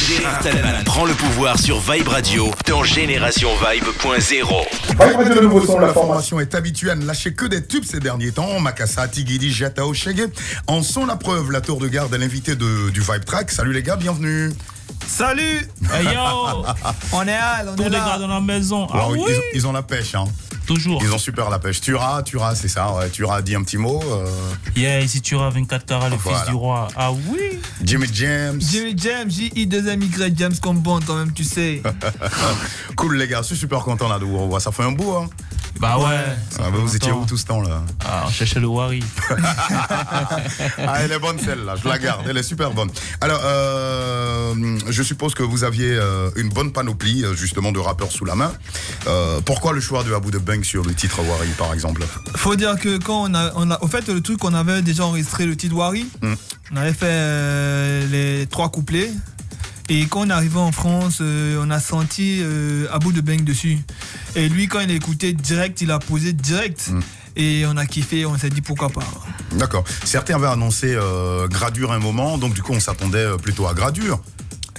Talman prend le pouvoir sur Vibe Radio dans Génération Vibe.0. Vibe Radio de nouveau son, la formation est habituée à ne lâcher que des tubes ces derniers temps. Makassa, Tigidi, Jatao, Shege en sont la preuve. La tour de garde est l'invité de, du Vibe Track. Salut les gars, bienvenue. Salut Hey yo On est à, on est gars là. dans la maison. Ah oui ils, ont- ils ont la pêche, hein. Toujours. Ils ont super la pêche. Tura, Tura, c'est ça. Ouais. Tura dit un petit mot. euh, Yeah, ici tu auras 24 carats, le Voilà. fils du roi. Ah oui Jimmy James. Jimmy James, J-I-2-M-Y, James Combond, quand même, tu sais. Cool les gars, je suis super content là de vous revoir. Ça fait un bout, hein. Bah ouais. Ah, bah, vous étiez où tout ce temps là Ah, on cherchait le Wari. Ah, elle est bonne celle-là, je la garde, elle est super bonne. Alors, euh, je suppose que vous aviez euh, une bonne panoplie euh, justement de rappeurs sous la main. Euh, pourquoi le choix de Abu de Bang sur le titre Wari par exemple? Faut dire que quand on a, on a. Au fait, le truc, on avait déjà enregistré le titre Wari. Mm. On avait fait euh, les trois couplets. Et quand on est arrivé en France, euh, on a senti euh, Abou de Beng dessus. Et lui, quand il a écouté direct, il a posé direct. Mm. Et on a kiffé, on s'est dit pourquoi pas. D'accord. Certains avaient annoncé euh, Gradure un moment, donc du coup on s'attendait euh, plutôt à Gradure.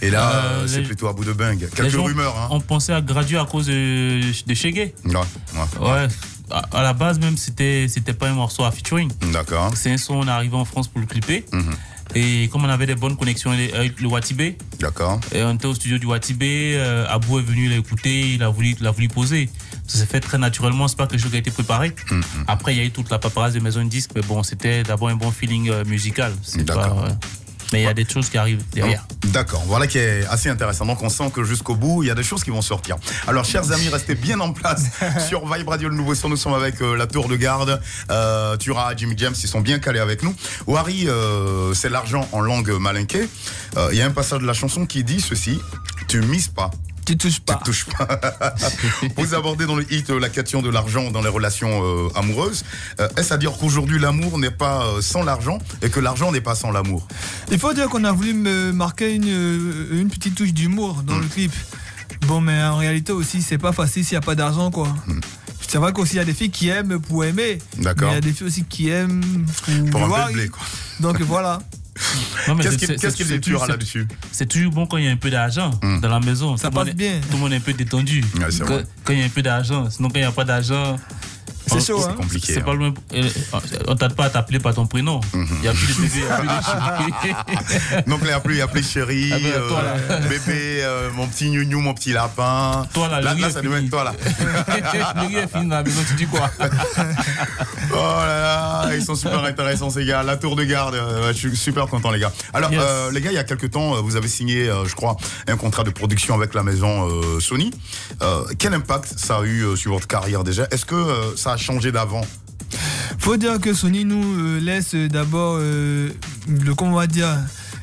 Et là, Euh, c'est les- plutôt Abu de Bang. Les Quelques gens rumeurs, hein On pensait à graduer à cause de, de Shege. Ouais, ouais. Ouais. À, à la base, même, c'était c'était pas un morceau à featuring. D'accord. C'est un son, on est arrivé en France pour le clipper. Mhm. Et comme on avait des bonnes connexions avec le Watibé, D'accord. et on était au studio du Watibé, euh, Abou est venu l'écouter, il a voulu, il a voulu poser. Ça s'est fait très naturellement, c'est pas quelque chose qui a été préparé. Mhm. Après, il y a eu toute la paparazzi de maison de disques, mais bon, c'était d'abord un bon feeling euh, musical. D'accord. Mais il y a des choses qui arrivent derrière. D'accord, voilà qui est assez intéressant. Donc on sent que jusqu'au bout, il y a des choses qui vont sortir. Alors chers amis, restez bien en place sur Vibe Radio, le nouveau son. Nous sommes avec euh, la tour de garde. Euh, Tura, Jimmy James, ils sont bien calés avec nous. Wari, euh, c'est l'argent en langue malinquée. Euh, Il y a un passage de la chanson qui dit ceci. Tu mises pas. Tu touches pas. Tu touches pas. Vous abordez dans le hit euh, la question de l'argent dans les relations euh, amoureuses. Euh, Est-ce à dire qu'aujourd'hui l'amour n'est pas sans l'argent et que l'argent n'est pas sans l'amour? Il faut dire qu'on a voulu me marquer une, une petite touche d'humour dans le clip. Bon, mais en réalité aussi, c'est pas facile s'il n'y a pas d'argent, quoi. C'est vrai qu'aussi, il y a des filles qui aiment pour aimer. D'accord. il y a des filles aussi qui aiment pour, Pour un voir. peu de blé, quoi. Donc voilà. Non, mais Qu'est-ce c'est- qu'il toujours- là-dessus C'est toujours bon quand il y a un peu d'argent Mm. dans la maison. Ça Tout le monde passe est- bien. Tout le monde est un peu détendu. Ouais, quand il y a un peu d'argent. Sinon, quand il n'y a pas d'argent, C'est chaud, hein. compliqué, C'est hein. pas loin. euh, On t'aide pas à t'appeler par ton prénom. Mhm. Il n'y a plus de bébé, il n'y a plus il n'y a plus, il y a plus chéri, Ah ben, toi, euh, bébé, euh, mon petit gnou mon petit lapin. Toi, là, le là, ça devient toi là. Le gars est fini dans la maison, tu dis quoi? Oh là là, ils sont super intéressants ces gars. La tour de garde, euh, je suis super content les gars. Alors Yes. euh, les gars, il y a quelques temps, euh, vous avez signé, euh, je crois, un contrat de production avec la maison euh, Sony. Euh, quel impact ça a eu euh, sur votre carrière déjà? Est-ce que euh, ça a changé d'avant Faut dire que Sony nous euh, laisse d'abord, euh, le, comment on va dire,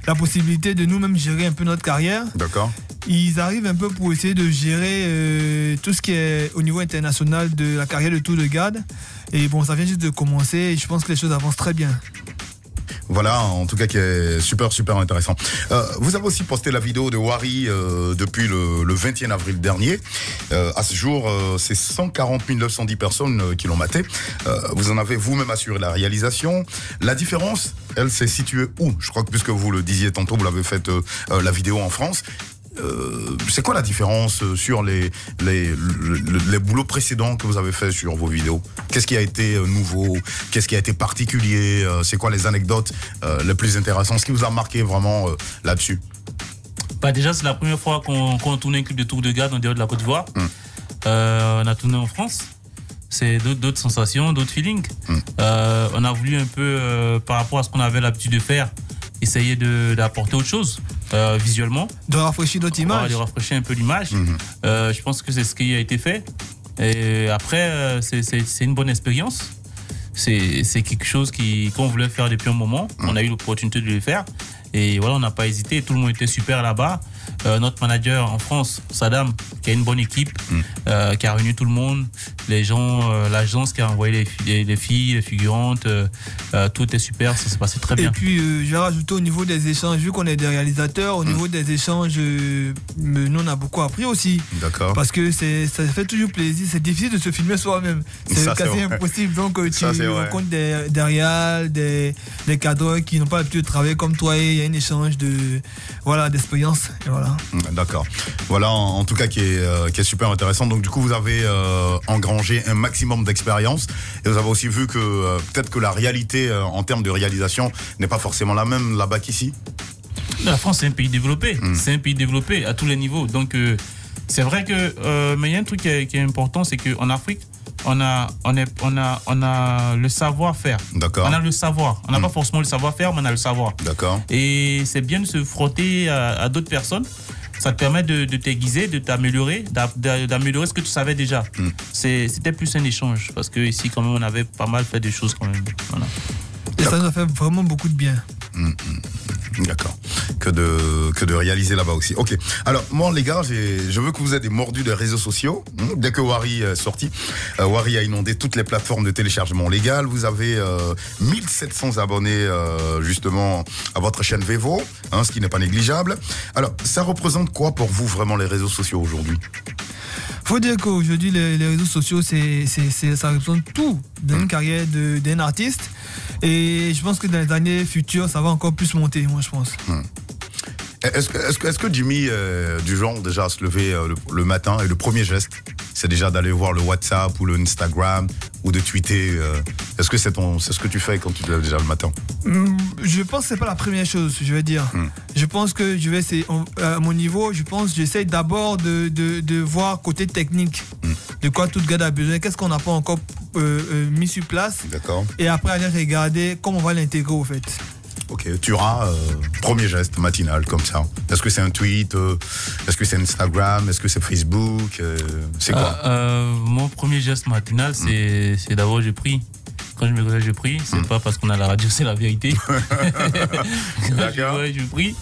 la possibilité de nous-mêmes gérer un peu notre carrière. D'accord. Ils arrivent un peu pour essayer de gérer euh, tout ce qui est au niveau international de la carrière de Tour de Garde. Et bon, ça vient juste de commencer et je pense que les choses avancent très bien. Voilà, en tout cas, qui est super, super intéressant. Euh, vous avez aussi posté la vidéo de Wari euh, depuis le, le 21 avril dernier. Euh, à ce jour, euh, c'est 140 910 personnes qui l'ont maté. Vous en avez vous-même assuré la réalisation. La différence, elle s'est située où? Je crois que puisque vous le disiez tantôt, vous l'avez fait euh, la vidéo en France. Euh, c'est quoi la différence euh, sur les, les, le- le- les boulots précédents que vous avez fait sur vos vidéos? Qu'est-ce qui a été euh, nouveau? Qu'est-ce qui a été particulier? C'est quoi les anecdotes les plus intéressantes? Ce qui vous a marqué vraiment là-dessus? Bah, Déjà, c'est la première fois qu'on qu'on tourne un clip de Tour de Garde en dehors de la Côte d'Ivoire. Mm. Euh, on a tourné en France. C'est d'autres- sensations, d'autres feelings. Mm. Euh, on a voulu un peu, par rapport à ce qu'on avait l'habitude de faire, essayer de- d'apporter autre chose euh, visuellement. De rafraîchir notre image. de rafraîchir un peu l'image. Mhm. Euh, je pense que c'est ce qui a été fait. Et après, euh, c'est- c'est c'est une bonne expérience. C'est c'est quelque chose qui- qu'on voulait faire depuis un moment. On a eu l'opportunité de le faire. Et voilà, on n'a pas hésité. Tout le monde était super là-bas. Euh, notre manager en France, Saddam, qui a une bonne équipe, euh, qui a réuni tout le monde, les gens, euh, l'agence qui a envoyé les, fi- les- les filles, les figurantes, euh, euh, tout était super, ça s'est passé très Et bien. puis, euh, je vais rajouter au niveau des échanges, vu qu'on est des réalisateurs, au niveau des échanges, euh, nous, on a beaucoup appris aussi. D'accord. Parce que ça fait toujours plaisir. C'est difficile de se filmer soi-même. C'est quasi impossible. Donc, euh, tu Ça, rencontres des, des réals, des, des cadres qui n'ont pas l'habitude de travailler comme toi et il y a un échange de voilà d'expérience et voilà. D'accord. Voilà, en, en tout cas, qui est, euh, qui est super intéressant. Donc, du coup, vous avez euh, engrangé un maximum d'expérience. Et vous avez aussi vu que euh, peut-être que la réalité en termes de réalisation n'est pas forcément la même là-bas qu'ici. La France, c'est un pays développé. C'est un pays développé à tous les niveaux. Donc, c'est vrai que. mais il y a un truc qui est, qui est important, c'est qu'en Afrique, on a, on, est, on, a, on a le savoir-faire. D'accord. On a le savoir. On n'a pas forcément le savoir-faire, mais on a le savoir. D'accord. Et c'est bien de se frotter à, à d'autres personnes. Ça te permet de, de t'aiguiser, de t'améliorer, d'a- d'a- d'améliorer ce que tu savais déjà. C'est- C'était plus un échange. Parce que ici, quand même, on avait pas mal fait des choses quand même. Voilà. Et ça nous a fait vraiment beaucoup de bien. D'accord. Que de, que de réaliser là-bas aussi. Ok. Alors, moi, les gars, je veux que vous des mordus des réseaux sociaux. Hmm, Dès que Wari est sorti, euh, Wari a inondé toutes les plateformes de téléchargement légal. Vous avez euh, 1700 abonnés, euh, justement, à votre chaîne Vevo, hein, ce qui n'est pas négligeable. Alors, ça représente quoi pour vous, vraiment, les réseaux sociaux aujourd'hui? Faut dire qu'aujourd'hui, les, les réseaux sociaux, c'est, ça représente tout dans une carrière d'un artiste. Et je pense que dans les années futures, ça va encore plus monter, moi, je pense. Est-ce que, est-ce que, est-ce que Jimmy, euh, du genre, déjà, à se lever euh, le, le matin et le premier geste, c'est déjà d'aller voir le WhatsApp ou le Instagram ou de tweeter euh, Est-ce que c'est, ton, c'est ce que tu fais quand tu te lèves déjà le matin Hum, Je pense que c'est pas la première chose, je vais dire. Je pense que je vais essayer, on- à mon niveau, je pense, j'essaie d'abord de, de, de voir côté technique, de quoi tout gars a besoin, qu'est-ce qu'on n'a pas encore euh, euh, mis sur place, D'accord. Et après aller regarder comment on va l'intégrer au fait. Ok, tu auras euh, premier geste matinal comme ça. Est-ce que c'est un tweet euh, Est-ce que c'est Instagram Est-ce que c'est Facebook euh, C'est quoi mon premier geste matinal, c'est c'est d'abord je prie. Quand je me réveille, je prie. C'est pas parce qu'on a la radio, c'est la vérité. Je D'accord. réveille, je prie.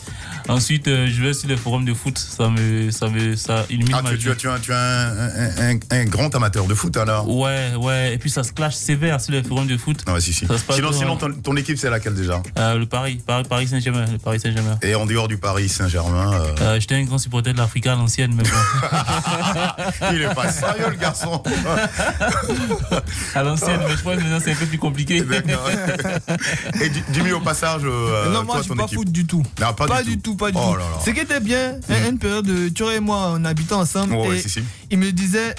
Ensuite, euh, je vais sur les forums de foot. Ça me, ça me, ça illumine Ah, ma tu, tu, vie. tu, es un- tu es un, un- un- un grand amateur de foot alors Ouais, ouais. Et puis ça se clash sévère sur les forums de foot. Ouais, si, si. Sinon, sinon ton, ton équipe, c'est laquelle déjà? Euh, le Paris, Paris, Paris Saint-Germain, le Paris Saint-Germain. Et en dehors du Paris Saint-Germain, euh, Euh, J'étais un grand supporter de l'Africa à l'ancienne, mais bon. il est pas sérieux le garçon. à l'ancienne, mais je pense que maintenant c'est un peu plus compliqué. Et Jimmy, au passage, euh, non, moi, toi, je suis ton pas équipe. foot du tout. Non, pas du du tout. tout, pas du Oh tout. là là. Ce qui était bien, une période, de, Thierry et moi, on habitait ensemble. Ouais, et si, si. il me disait,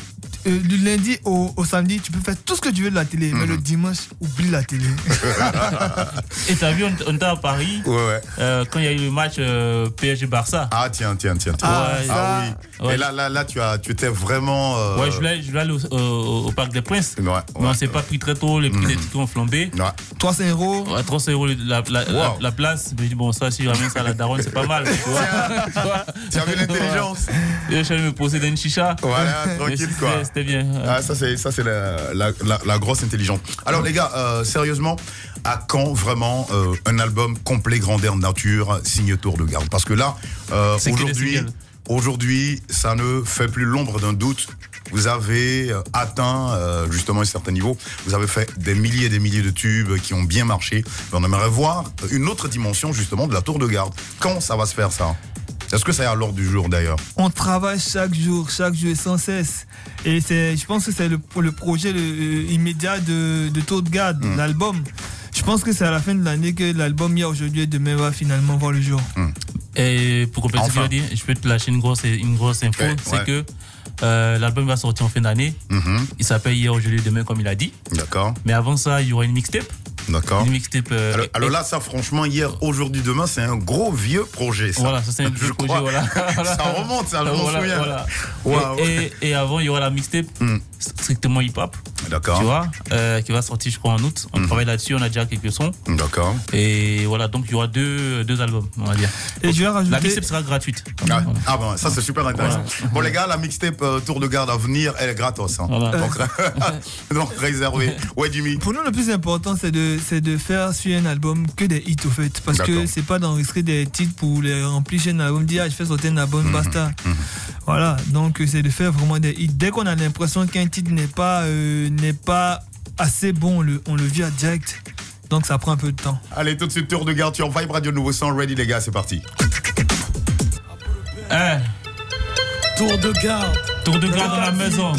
euh, du lundi au, au samedi, tu peux faire tout ce que tu veux de la télé, mais le dimanche, oublie la télé. Et t'as vu, on on était à Paris Ouais, ouais. euh, quand il y a eu le match euh, PSG-Barça. Ah, tiens, tiens, tiens. tiens. Ah, Ouais, Ah oui. Ouais. Et là, là, là, tu, as, tu étais vraiment. euh, Ouais, je voulais, je voulais aller au, au- au Parc des Princes. Ouais, mais on s'est pas pris très tôt, les prix des tickets ont flambé. Ouais. 300 euros. À 300 euros la, la, la- Wow. la place. Je me dis, bon, ça, si je ramène ça à la daronne, c'est pas mal. Tu vois, Tu Tu avais l'intelligence. Je suis allé me poser dans une chicha. Voilà, Mais tranquille, quoi. C'était bien. Ah, ça, c'est, ça, c'est la, la, la- la grosse intelligence. Alors, les gars, euh, sérieusement, à quand vraiment euh, un album complet grandeur nature signé Tour de Garde? Parce que là, euh, aujourd'hui, aujourd'hui, ça ne fait plus l'ombre d'un doute. Vous avez atteint justement un certain niveau. Vous avez fait des milliers et des milliers de tubes qui ont bien marché. Mais on aimerait voir une autre dimension justement de la Tour de Garde. Quand ça va se faire ça? Est-ce que ça est à l'ordre du jour d'ailleurs On travaille chaque jour, chaque jour sans cesse. Et c'est, je pense que c'est le, le projet le- euh, immédiat de, de Tour de Garde, l'album. Je pense que c'est à la fin de l'année que l'album hier, aujourd'hui et demain va finalement voir le jour. Et pour compléter ce que Enfin. je veux dire, je peux te lâcher une grosse, une grosse info. C'est ouais. que euh, l'album va sortir en fin d'année. Mhm. Il s'appelle Hier, aujourd'hui, demain, comme il a dit. D'accord, Mais avant ça, il y aura une mixtape. D'accord. Une mixtape. euh, Alors, là, ça, franchement, hier, aujourd'hui, demain, c'est un gros vieux projet. Ça. Voilà, ça c'est un vieux projet, voilà. Ça remonte, ça, je m'en Voilà, souviens. voilà. Et, et- et avant, il y aura la mixtape Hmm. strictement hip-hop, D'accord. tu vois, euh, qui va sortir, je crois, en août. Hmm. On travaille là-dessus, on a déjà quelques sons. D'accord. Et voilà, donc il y aura deux, deux albums, on va dire. Et je vais La rajouter. mixtape sera gratuite. Ah, ah bon, ça c'est super intéressant. Bon les gars, la mixtape euh, Tour de Garde à venir, elle est gratos. hein. Voilà. Donc, donc réservé. Ouais Jimmy. Pour nous, le plus important, c'est de, c'est de faire sur un album que des hits, au fait. Parce que c'est pas d'enregistrer des titres pour les remplir chez un album, dire, ah, je fais sauter un album, basta. Voilà, donc euh, c'est de faire vraiment des hits. Dès qu'on a l'impression qu'un titre n'est pas, euh, n'est pas assez bon, on le, on le vire direct. Donc ça prend un peu de temps. Allez tout de suite Tour de Garde sur Vibe Radio Nouveau Son. Ready les gars, c'est parti. Hein, Tour de garde. tour de garde dans la maison.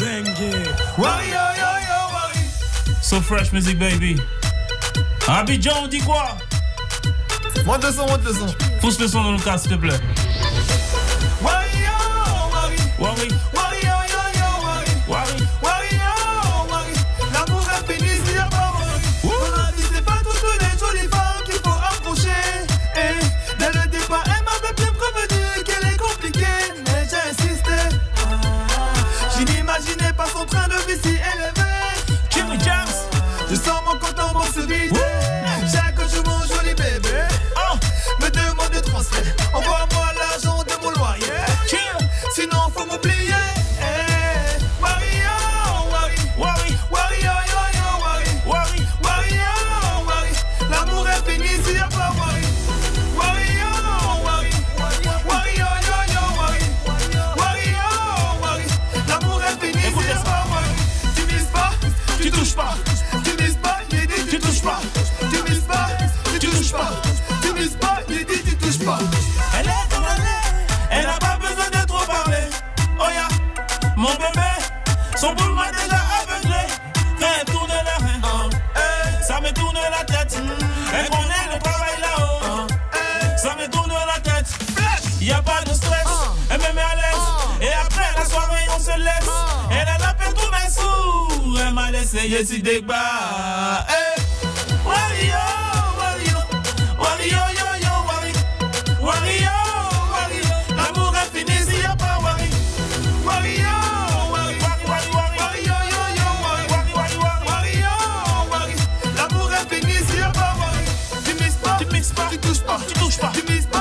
So fresh music, baby. Abidjan, on dit quoi? Monte le son, monte le son. Pousse le son dans le cas, s'il te plaît. Ouais, ouais. sẹ́yẹ ti dé gbà. wàlíyó wàlíyó wàlíyó yọpọ wàlí wàlíyó. Tu touches pas, tu touches pas, tu touches pas, tu mises pas.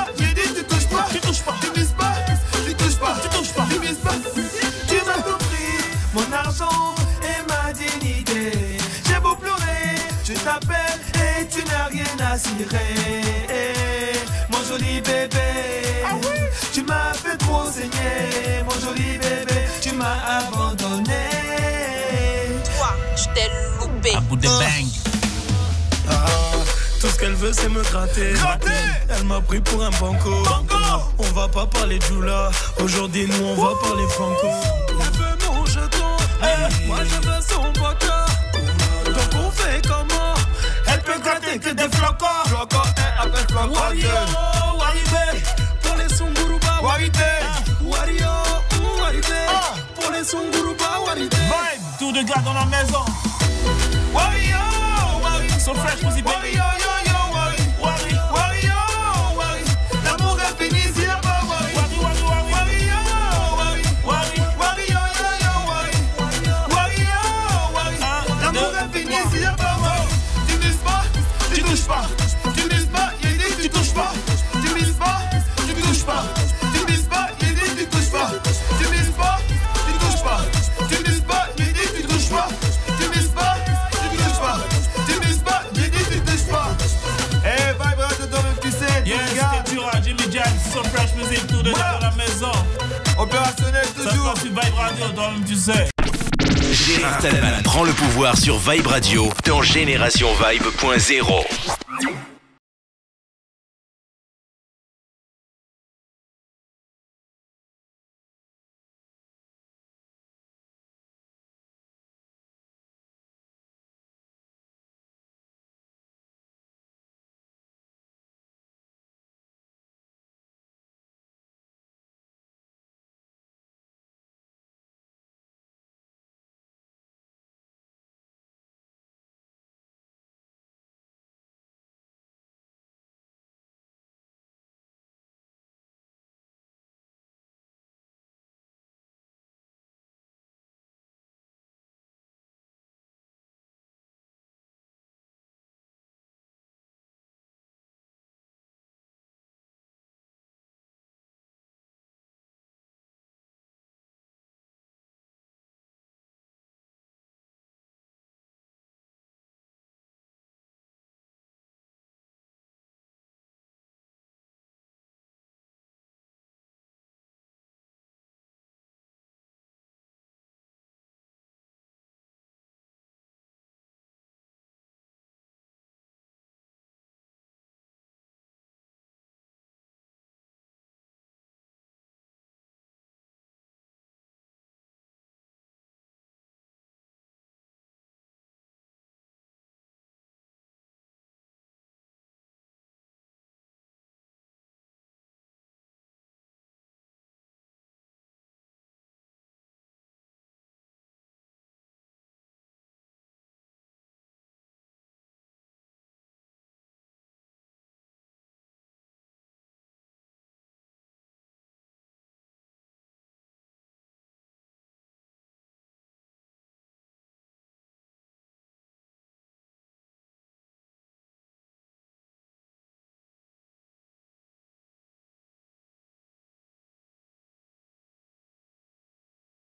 mon joli bébé. Ah tu m'as fait trop saigner, mon joli bébé. Tu m'as abandonné. Toi, je t'ai loupé. À bout de hein. bang. Ah, tout ce qu'elle veut, c'est me gratter. Elle m'a pris pour un banco. On va pas parler de Joula. Aujourd'hui, nous, on va parler franco. Eh, moi, je veux son. karate que des flocons. Eh, Wario, Waribé, pour les Wario, Waribé, pour les Vibe, tout de gars dans la maison. Wario, Wario, so fresh, pussy baby. Selection Fresh Music, tout de à la maison. Opérationnel toujours. Ça sur Vibe Radio, toi-même tu sais. Gérard Talman prend le pouvoir sur Vibe Radio dans Génération Vibe.0.